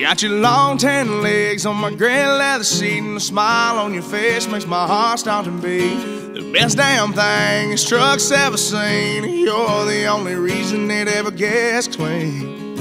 got your long tan legs on my gray leather seat, and a smile on your face makes my heart start to beat. The best damn thing this truck's ever seen. You're the only reason it ever gets clean.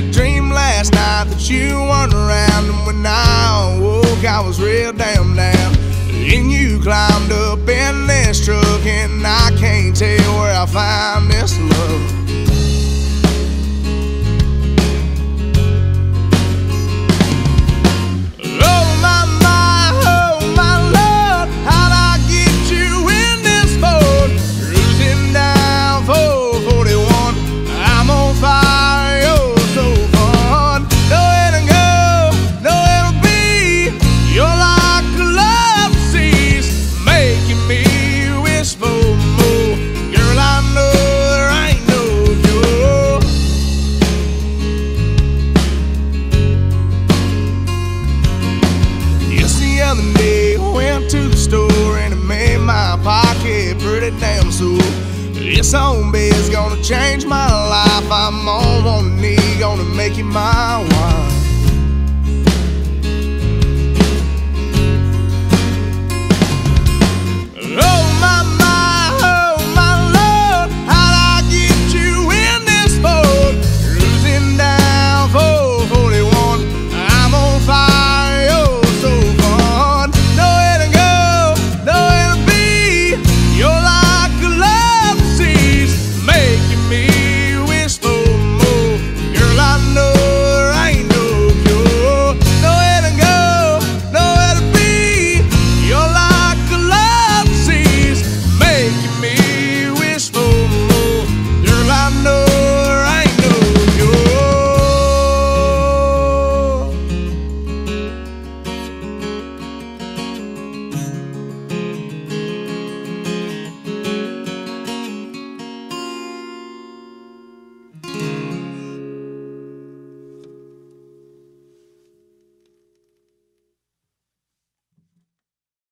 A dream last night that you weren't around, and when I awoke, I was real damn down. And you climbed up in this truck, and I can't tell where I find this love. Pretty damn sore. This home bed's gonna change my life. I'm on one knee, gonna make you my wife.